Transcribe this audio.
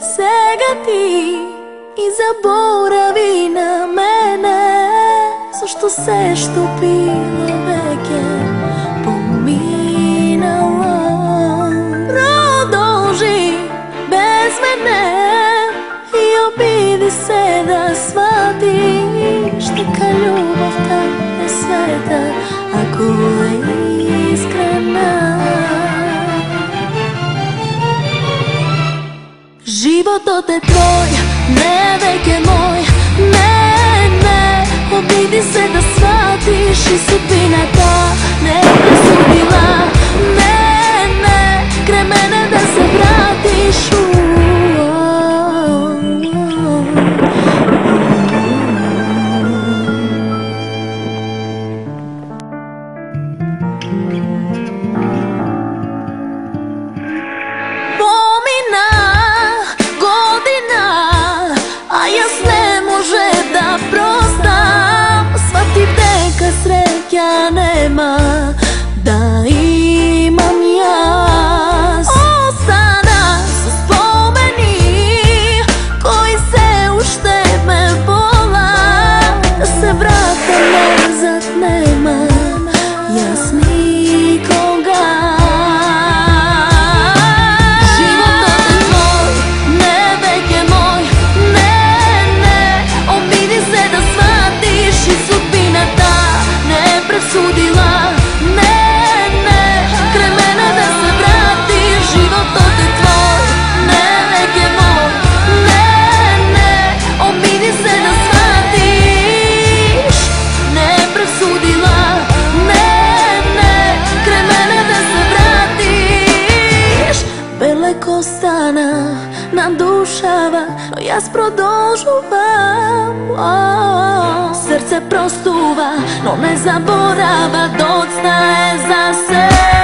sjeti i zaboravi na mene. Zašto se što bilo veke pominalo Produži bez mene i obidi se da shvatiš Neka ljubav ta je sveta ako Život je tvoj, ne veke moj Ne, ne, obidi se da shvatiš I sudbina ta Anima. Nadušava, no ja sprodožuvam o, Srce prostuva, no ne zaborava, docna je za se